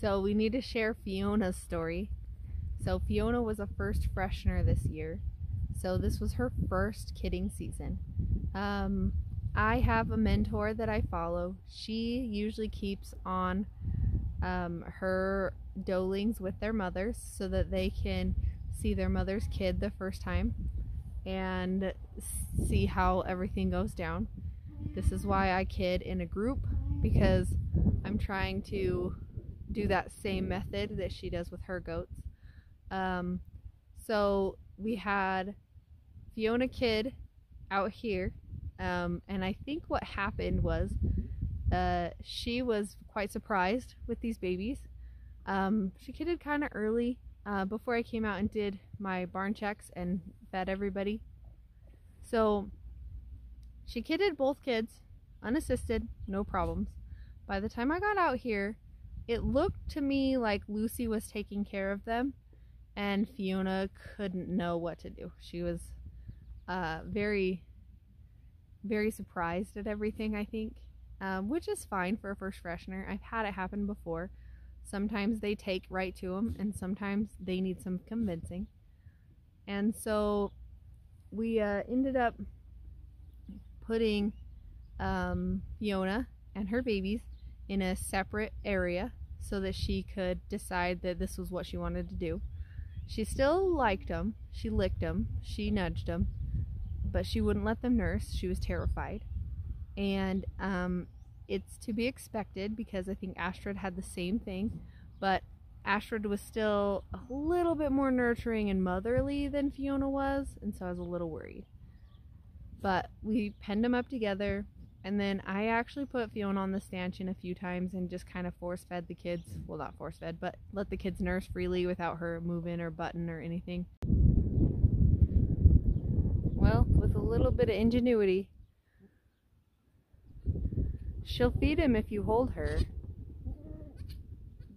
So we need to share Fiona's story. So Fiona was a first freshener this year. So this was her first kidding season. Um, I have a mentor that I follow. She usually keeps on um, her doelings with their mothers so that they can see their mother's kid the first time and see how everything goes down. This is why I kid in a group because I'm trying to do that same method that she does with her goats. Um, so we had Fiona Kid out here, um, and I think what happened was uh, she was quite surprised with these babies. Um, she kidded kind of early uh, before I came out and did my barn checks and fed everybody. So she kidded both kids, unassisted, no problems. By the time I got out here, it looked to me like Lucy was taking care of them and Fiona couldn't know what to do. She was uh, very, very surprised at everything, I think, um, which is fine for a first freshener. I've had it happen before. Sometimes they take right to them, and sometimes they need some convincing. And so we uh, ended up putting um, Fiona and her babies in a separate area so that she could decide that this was what she wanted to do. She still liked them. She licked them. She nudged them. But she wouldn't let them nurse. She was terrified. And um, it's to be expected because I think Astrid had the same thing. But Astrid was still a little bit more nurturing and motherly than Fiona was. And so I was a little worried. But we penned them up together. And then I actually put Fiona on the stanchion a few times and just kind of force fed the kids. Well, not force fed, but let the kids nurse freely without her moving or button or anything. Well, with a little bit of ingenuity, she'll feed him if you hold her,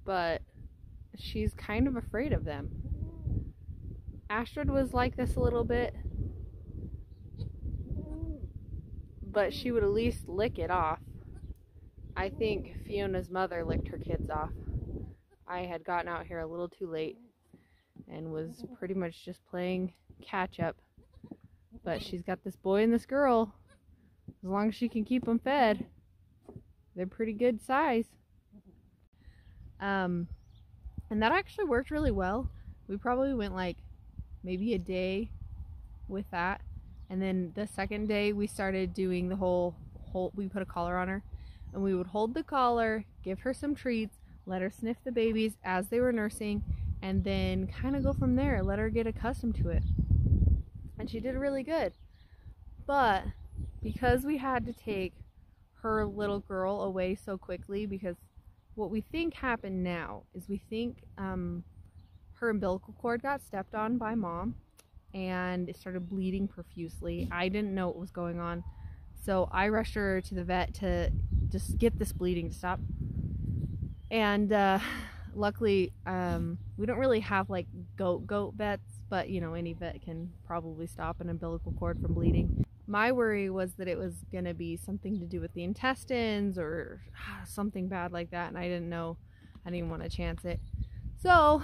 but she's kind of afraid of them. Astrid was like this a little bit, but she would at least lick it off. I think Fiona's mother licked her kids off. I had gotten out here a little too late and was pretty much just playing catch up. But she's got this boy and this girl. As long as she can keep them fed, they're pretty good size. Um, and that actually worked really well. We probably went like maybe a day with that and then the second day we started doing the whole whole we put a collar on her and we would hold the collar, give her some treats, let her sniff the babies as they were nursing, and then kind of go from there, let her get accustomed to it. And she did really good. But because we had to take her little girl away so quickly, because what we think happened now is we think um, her umbilical cord got stepped on by mom and it started bleeding profusely. I didn't know what was going on. So I rushed her to the vet to just get this bleeding to stop. And uh, luckily, um, we don't really have like goat goat vets, but you know, any vet can probably stop an umbilical cord from bleeding. My worry was that it was going to be something to do with the intestines or something bad like that, and I didn't know. I didn't want to chance it. So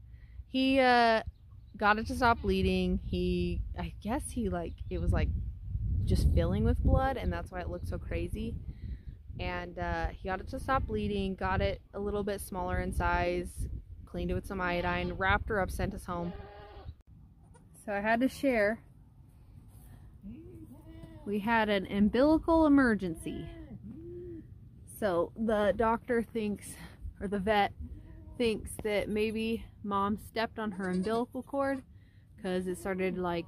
he uh, got it to stop bleeding. He, I guess he like, it was like just filling with blood and that's why it looked so crazy. And uh, he got it to stop bleeding, got it a little bit smaller in size, cleaned it with some iodine, wrapped her up, sent us home. So I had to share. We had an umbilical emergency. So the doctor thinks, or the vet thinks that maybe mom stepped on her umbilical cord because it started like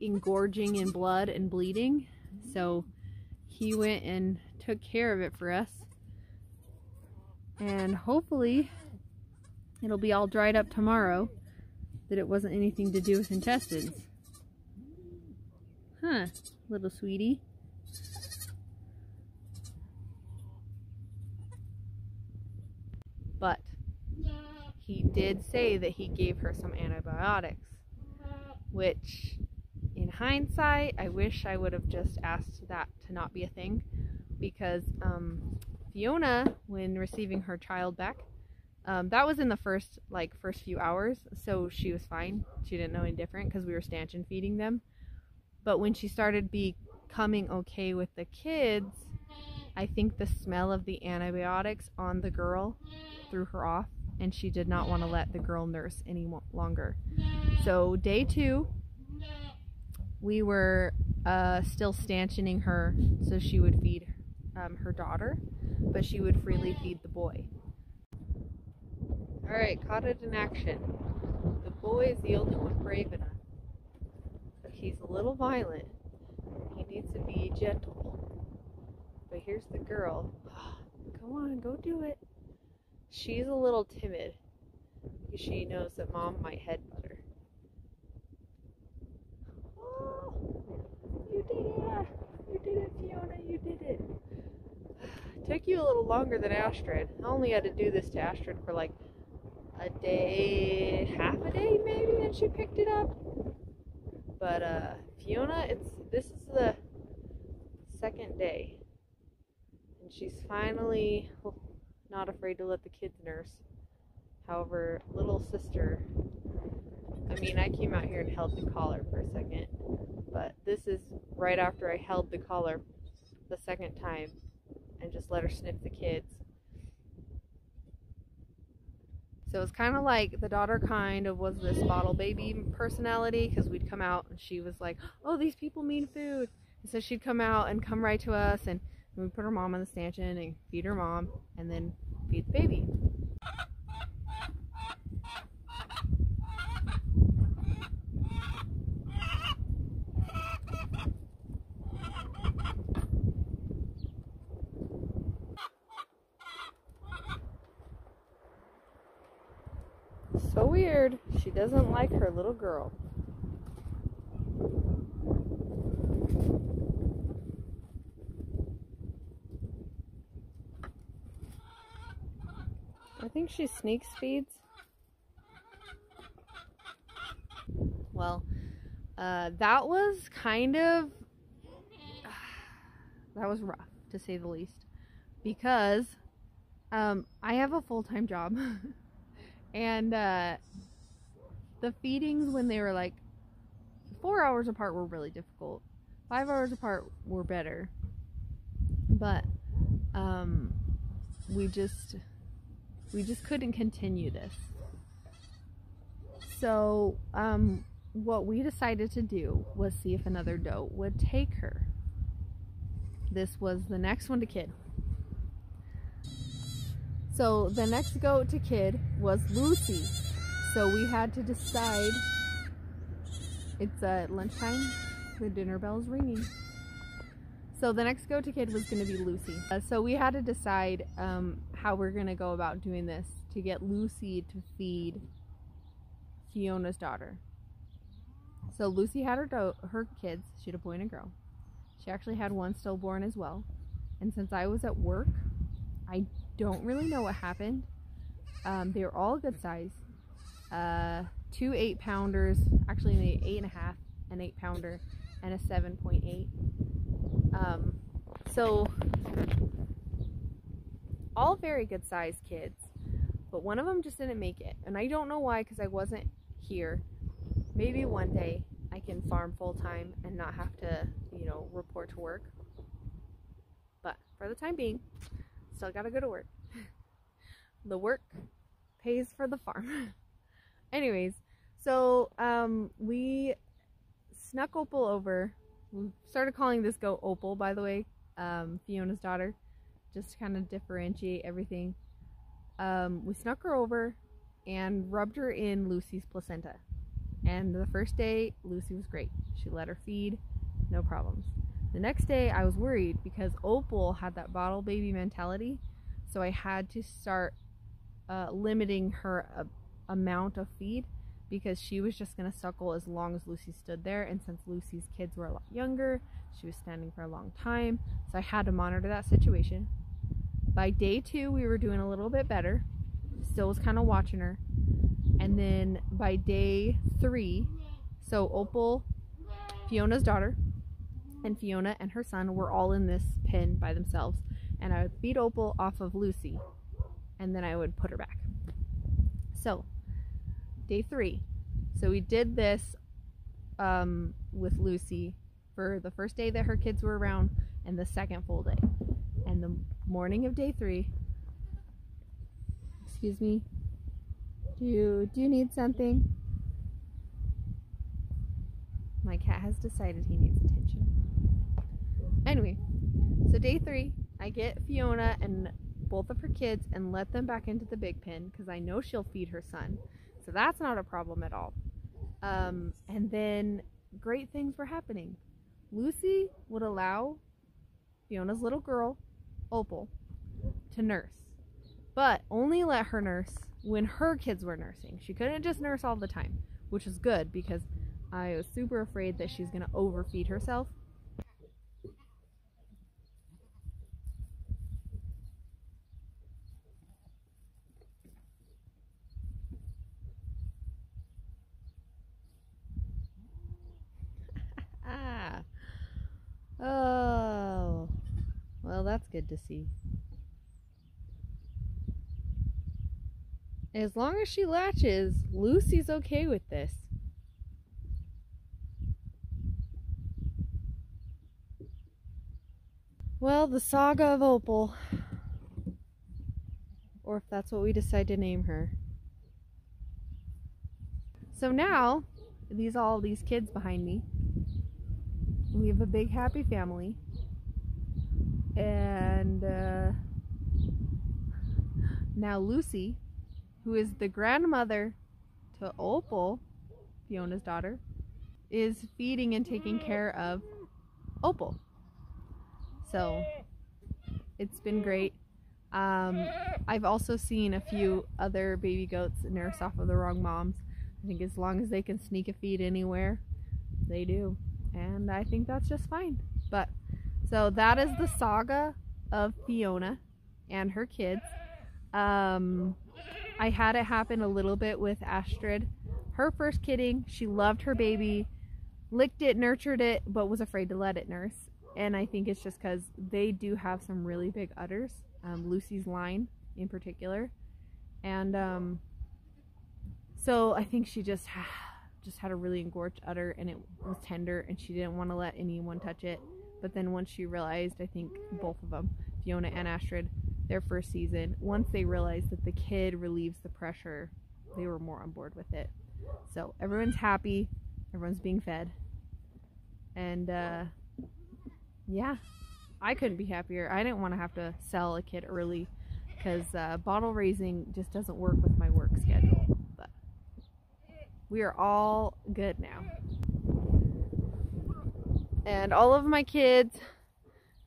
engorging in blood and bleeding. So he went and took care of it for us. And hopefully it'll be all dried up tomorrow that it wasn't anything to do with intestines. Huh, little sweetie. But he did say that he gave her some antibiotics, which in hindsight, I wish I would have just asked that to not be a thing because um, Fiona, when receiving her child back, um, that was in the first like first few hours, so she was fine. She didn't know any different because we were stanchion feeding them. But when she started becoming okay with the kids, I think the smell of the antibiotics on the girl threw her off, and she did not want to let the girl nurse any longer. So day two, we were uh, still stanchioning her so she would feed um, her daughter, but she would freely feed the boy. Alright, caught it in action. The boy is the only one brave enough. But he's a little violent. He needs to be gentle. But here's the girl. Come on, go do it. She's a little timid because she knows that mom might headbutt her. Oh, you did it! You did it, Fiona, you did it. Took you a little longer than Astrid. I only had to do this to Astrid for like a day, half a day maybe, and she picked it up. But uh, Fiona, it's this is the second day, she's finally not afraid to let the kids nurse. However, little sister, I mean, I came out here and held the collar for a second, but this is right after I held the collar the second time and just let her sniff the kids. So it's kind of like the daughter kind of was this bottle baby personality because we'd come out and she was like, oh, these people mean food. And so she'd come out and come right to us and we'd put her mom on the stanchion and feed her mom and then feed the baby. So weird. She doesn't like her little girl. I think she sneaks feeds. Well, uh, that was kind of that was rough to say the least because um, I have a full-time job And uh, the feedings when they were like four hours apart were really difficult. Five hours apart were better. But um, we just we just couldn't continue this. So um, what we decided to do was see if another doe would take her. This was the next one to kid. So the next goat to kid was Lucy. So we had to decide. It's uh, lunchtime. The dinner bell's ringing. So the next goat to kid was going to be Lucy. Uh, so we had to decide um, how we're going to go about doing this to get Lucy to feed Fiona's daughter. So Lucy had her her kids. She had a boy and a girl. She actually had one stillborn as well. And since I was at work, I don't really know what happened. Um, they were all good size. Uh, two eight pounders, actually an eight and a half, an eight pounder, and a 7.8. Um, so all very good sized kids, but one of them just didn't make it. And I don't know why because I wasn't here. Maybe one day I can farm full time and not have to, you know, report to work. But for the time being, Still gotta go to work. the work pays for the farm. Anyways, so um, we snuck Opal over. We started calling this goat Opal, by the way, um, Fiona's daughter, just to kind of differentiate everything. Um, we snuck her over and rubbed her in Lucy's placenta. And the first day, Lucy was great. She let her feed, no problems. The next day I was worried because Opal had that bottle baby mentality. So I had to start uh, limiting her uh, amount of feed because she was just going to suckle as long as Lucy stood there. And since Lucy's kids were a lot younger, she was standing for a long time. So I had to monitor that situation. By day two, we were doing a little bit better. Still was kind of watching her. And then by day three, so Opal, Fiona's daughter, and Fiona and her son were all in this pen by themselves. and I would feed Opal off of Lucy and then I would put her back. So, day three. So we did this um, with Lucy for the first day that her kids were around and the second full day. And the morning of day three, excuse me, do you, do you need something? My cat has decided he needs attention. Anyway, so day three, I get Fiona and both of her kids and let them back into the big pen because I know she'll feed her son. So that's not a problem at all. Um, and then great things were happening. Lucy would allow Fiona's little girl, Opal, to nurse, but only let her nurse when her kids were nursing. She couldn't just nurse all the time, which is good because I was super afraid that she's going to overfeed herself Oh, well, that's good to see. As long as she latches, Lucy's okay with this. Well, the saga of Opal. Or if that's what we decide to name her. So now, these all these kids behind me we have a big happy family and uh, now Lucy who is the grandmother to Opal Fiona's daughter is feeding and taking care of Opal. So it's been great. Um, I've also seen a few other baby goats nurse off of the wrong moms. I think as long as they can sneak a feed anywhere they do. And I think that's just fine. But so that is the saga of Fiona and her kids. Um, I had it happen a little bit with Astrid. Her first kidding, she loved her baby, licked it, nurtured it, but was afraid to let it nurse. And I think it's just because they do have some really big udders, um, Lucy's line in particular. And um, so I think she just just had a really engorged udder and it was tender and she didn't want to let anyone touch it. But then once she realized, I think both of them, Fiona and Astrid, their first season, once they realized that the kid relieves the pressure, they were more on board with it. So everyone's happy, everyone's being fed. And uh, yeah, I couldn't be happier. I didn't want to have to sell a kid early because uh, bottle raising just doesn't work with my work schedule. But we are all good now. And all of my kids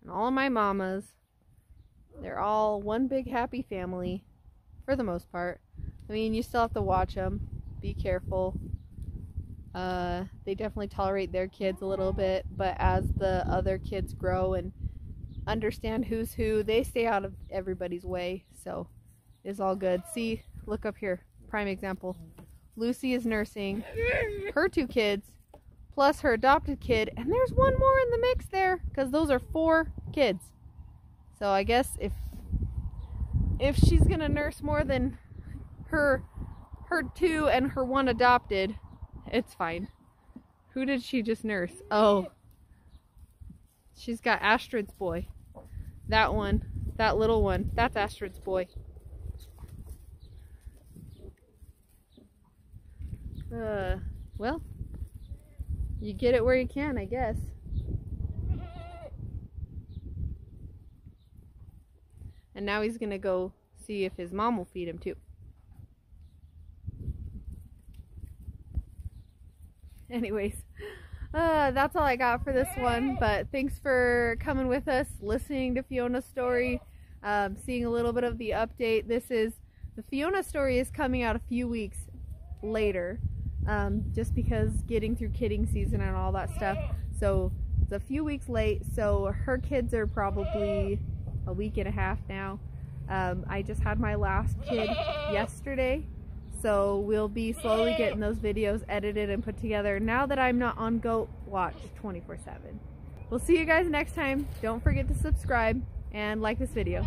and all of my mamas, they're all one big happy family for the most part. I mean, you still have to watch them. Be careful. Uh, they definitely tolerate their kids a little bit, but as the other kids grow and understand who's who, they stay out of everybody's way. So it's all good. See, look up here. Prime example. Lucy is nursing her two kids plus her adopted kid, and there's one more in the mix there because those are four kids. So I guess if if she's gonna nurse more than her her two and her one adopted, it's fine. Who did she just nurse? Oh, she's got Astrid's boy. That one, that little one, that's Astrid's boy. Uh, well, you get it where you can, I guess. And now he's going to go see if his mom will feed him too. Anyways, uh, that's all I got for this one. But thanks for coming with us, listening to Fiona's story, um, seeing a little bit of the update. This is, the Fiona story is coming out a few weeks later um, just because getting through kidding season and all that stuff. So it's a few weeks late. So her kids are probably a week and a half now. Um, I just had my last kid yesterday. So we'll be slowly getting those videos edited and put together now that I'm not on Goat Watch 24-7. We'll see you guys next time. Don't forget to subscribe. and like this video.